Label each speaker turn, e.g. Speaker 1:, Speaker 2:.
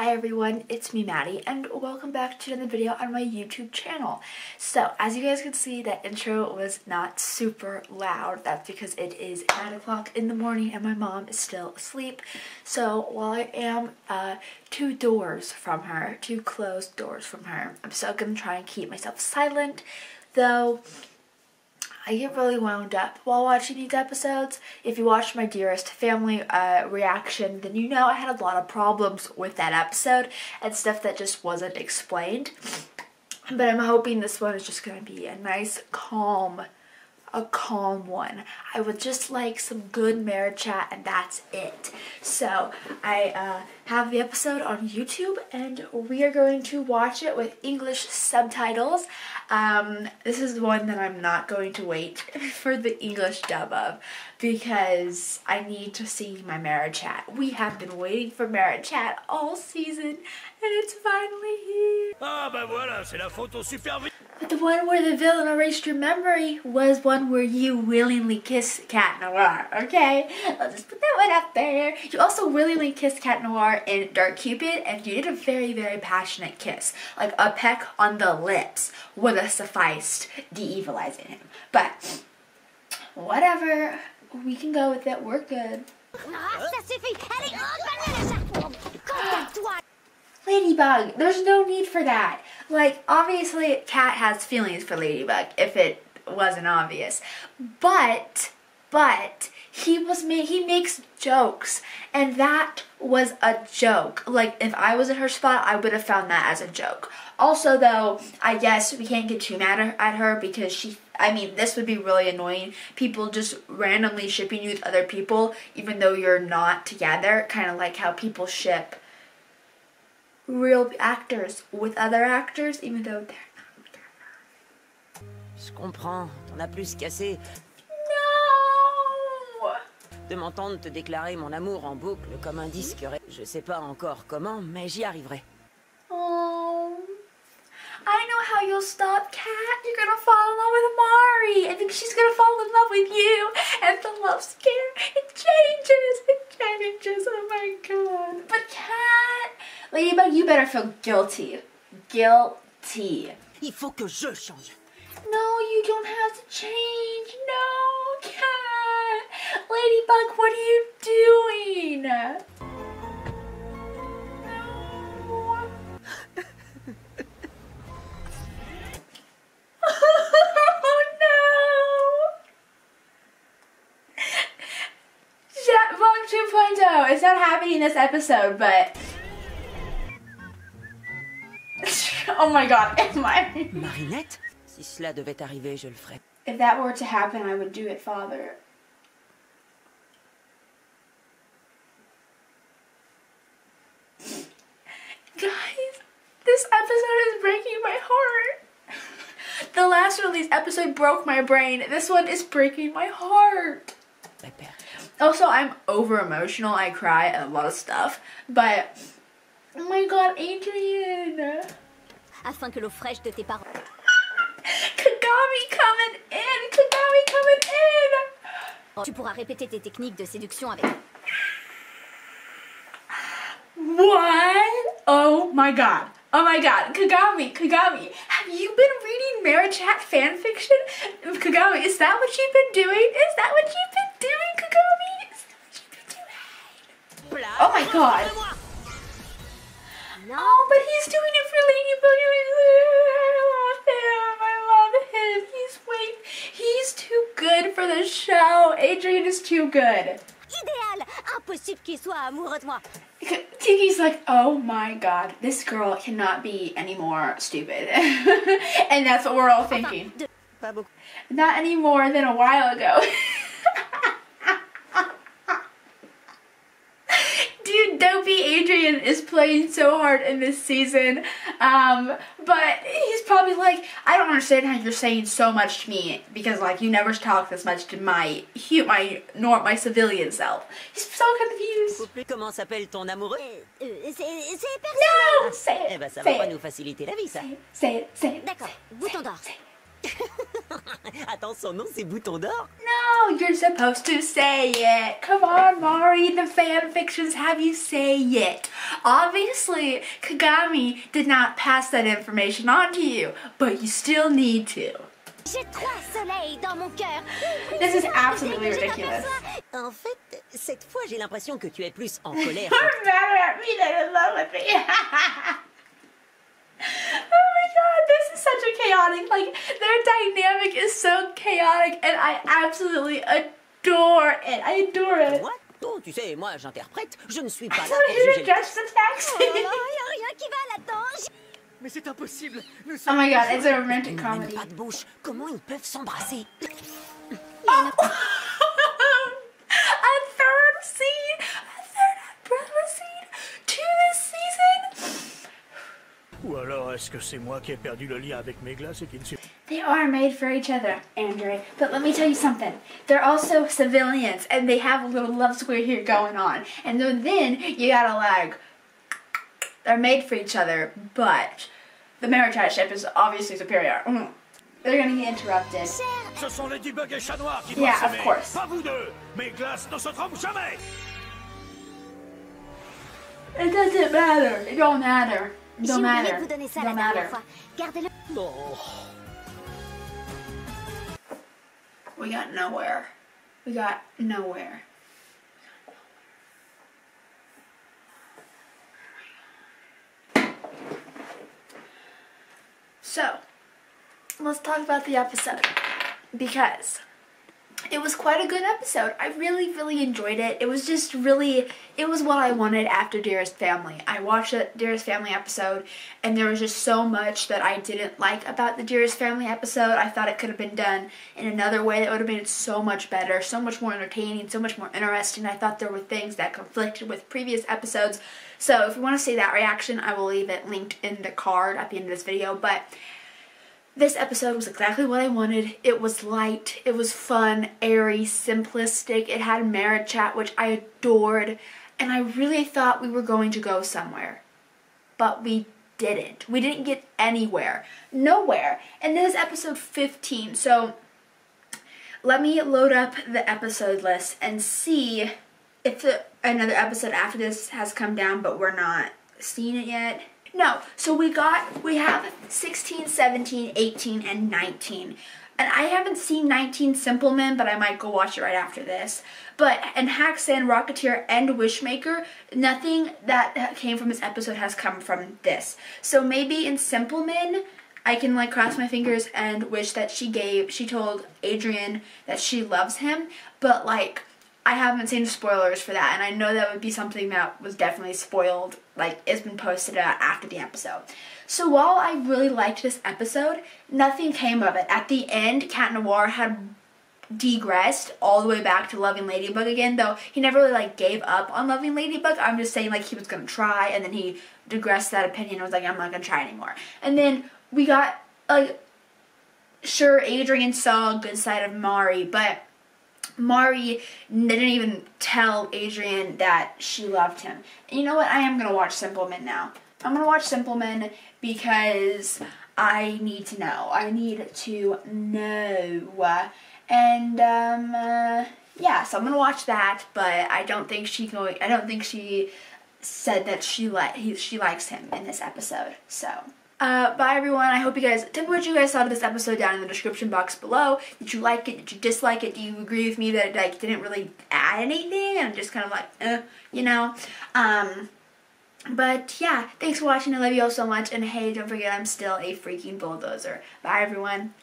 Speaker 1: Hi everyone, it's me Maddie and welcome back to another video on my YouTube channel. So as you guys can see that intro was not super loud. That's because it is 9 o'clock in the morning and my mom is still asleep. So while I am uh, two doors from her, two closed doors from her, I'm still going to try and keep myself silent. Though I get really wound up while watching these episodes. If you watched my Dearest Family uh, reaction, then you know I had a lot of problems with that episode and stuff that just wasn't explained. But I'm hoping this one is just going to be a nice, calm a calm one. I would just like some good Marichat and that's it. So I uh, have the episode on YouTube and we are going to watch it with English subtitles. Um, this is one that I'm not going to wait for the English dub of because I need to see my Marichat. We have been waiting for Marichat all season and it's finally here. Ah ben voilà, c'est la photo super but the one where the villain erased your memory was one where you willingly kissed Cat Noir, okay? Let's just put that one up there. You also willingly kissed Cat Noir in Dark Cupid, and you did a very, very passionate kiss. Like a peck on the lips would have sufficed de-evilizing him. But, whatever. We can go with it. We're good. Ladybug, there's no need for that. Like, obviously, Cat has feelings for Ladybug, if it wasn't obvious. But, but, he was ma he makes jokes, and that was a joke. Like, if I was in her spot, I would have found that as a joke. Also, though, I guess we can't get too mad at her because she I mean, this would be really annoying. People just randomly shipping you with other people, even though you're not together. Kind of like how people ship real actors with other actors, even though they're not together.
Speaker 2: Je comprends, t'en as plus cassé.
Speaker 1: No!
Speaker 2: De m'entendre te déclarer mon amour en boucle comme un disque. Je sais pas encore comment, mais j'y arriverai.
Speaker 1: Oh. I know how you'll stop, Cat. You're gonna fall in love with Mari. I think she's gonna fall in love with you. And the love square, it changes. It changes. Oh my god. But Cat, Ladybug, you better feel guilty. Guilty.
Speaker 2: Il faut que je change.
Speaker 1: No, you don't have to change. No, Cat. Ladybug, what are you doing? Oh, it's not happening in this episode, but... oh my god, am I...
Speaker 2: Marinette Si cela devait arriver, je le ferais.
Speaker 1: If that were to happen, I would do it, father. Guys, this episode is breaking my heart. the last release episode broke my brain. This one is breaking my heart. Also, I'm over emotional. I cry at a lot of stuff. But, oh my god, Adrien!
Speaker 3: Afin que l'eau fraîche de tes parents.
Speaker 1: Kagami coming in! Kagami coming in!
Speaker 3: Tu pourras répéter tes techniques de séduction avec.
Speaker 1: What? Oh my god. Oh my god. Kagami, Kagami, have you been reading Marriage Hat fanfiction? Kagami, is that what you've been doing? Is that what you've been doing, Kagami? Oh my god. Too good.
Speaker 3: Idéal. Impossible qu'il soit amoureux de moi.
Speaker 1: Tikki's like, oh my god, this girl cannot be any more stupid. and that's what we're all thinking. Not any more than a while ago. Adrien is playing so hard in this season. Um, but he's probably like, I don't understand how you're saying so much to me because like you never talk this much to my my nor my civilian self. He's so confused.
Speaker 2: Comment s'appelle ton amoureux?
Speaker 3: Euh, euh, c'est
Speaker 1: personnel. No, say it.
Speaker 2: Eh ben ça va pas nous faciliter la vie ça.
Speaker 1: Say it, say it,
Speaker 3: D'accord, bouton d'or.
Speaker 2: Attends, son nom c'est Bouton d'Or
Speaker 1: No, you're supposed to say it. Come on, Mari, the fan fictions have you say it. Obviously, Kagami did not pass that information on to you, but you still need to.
Speaker 3: J'ai trois soleils dans mon cœur.
Speaker 1: This is absolutely ridiculous.
Speaker 2: En fait, cette fois j'ai l'impression que tu es plus en colère.
Speaker 1: You're better at me than in love with me. oh my god, this is such a chaotic, like, their dynamic is so chaotic, and I absolutely adore it. I adore it.
Speaker 2: What Oh, tu sais, moi j'interprète, je ne suis pas
Speaker 1: I
Speaker 2: là
Speaker 1: thought
Speaker 2: pour
Speaker 1: he
Speaker 2: juger.
Speaker 1: would just the text.
Speaker 3: Oh là là, y a rien qui va là-dedans.
Speaker 4: Mais c'est impossible. Nous
Speaker 1: oh my god, it's a romantic
Speaker 2: Ils n'ont
Speaker 1: comedy.
Speaker 2: même pas de bouche. Comment ils peuvent s'embrasser
Speaker 1: a
Speaker 4: est-ce que c'est moi qui ai perdu le lien avec mes glaces et qui ne suis
Speaker 1: They are made for each other, Andre. But let me tell you something. They're also civilians, and they have a little love square here going on. And then, you gotta like, they're made for each other, but the Maritime ship is obviously superior. Mm. They're gonna get interrupted.
Speaker 4: Ce sont Ladybug et Chat Noir qui
Speaker 1: Yeah, of course.
Speaker 4: Pas vous deux. Mes glaces ne se trompent jamais.
Speaker 1: It doesn't matter. It don't matter. Don't matter.
Speaker 3: de vous donner ça
Speaker 1: It
Speaker 3: la
Speaker 1: don't matter.
Speaker 3: Gardez-le. Oh.
Speaker 1: We got nowhere. We got nowhere. So, let's talk about the episode because it was quite a good episode. I really, really enjoyed it. It was just really, it was what I wanted after Dearest Family. I watched the Dearest Family episode, and there was just so much that I didn't like about the Dearest Family episode. I thought it could have been done in another way that would have made it so much better, so much more entertaining, so much more interesting. I thought there were things that conflicted with previous episodes. So if you want to see that reaction, I will leave it linked in the card at the end of this video. But this episode was exactly what I wanted. It was light, it was fun, airy, simplistic. It had a Marichat, which I adored, and I really thought we were going to go somewhere. But we didn't. We didn't get anywhere. Nowhere. And this is episode 15, so let me load up the episode list and see if the, another episode after this has come down, but we're not seeing it yet. No, so we got, we have 16, 17, 18, and 19. And I haven't seen 19 Simpleman, but I might go watch it right after this. But in Hack-San, Rocketeer, and Wishmaker, nothing that came from this episode has come from this. So maybe in Simpleman, I can like cross my fingers and wish that she gave, she told Adrien that she loves him, but like, I haven't seen spoilers for that, and I know that would be something that was definitely spoiled, like it's been posted out after the episode. So while I really liked this episode, nothing came of it. At the end, Cat Noir had degressed all the way back to loving Ladybug again, though he never really like gave up on loving Ladybug. I'm just saying like he was gonna try, and then he digressed that opinion and was like, I'm not gonna try anymore. And then we got like sure Adrien saw a good side of Mari, but Mari didn't even tell Adrien that she loved him. And you know what? I am gonna watch Simpleman now. I'm gonna watch Simpleman because I need to know. I need to know. And um, uh, yeah, so I'm gonna watch that. But I don't think she going. I don't think she said that she like he, she likes him in this episode. So. Uh, bye everyone. I hope you guys tell me what you guys thought of this episode down in the description box below. Did you like it? Did you dislike it? Do you agree with me that it like didn't really add anything and I'm just kind of like, eh, you know? Um, but yeah, thanks for watching. I love you all so much. And hey, don't forget I'm still a freaking bulldozer. Bye everyone.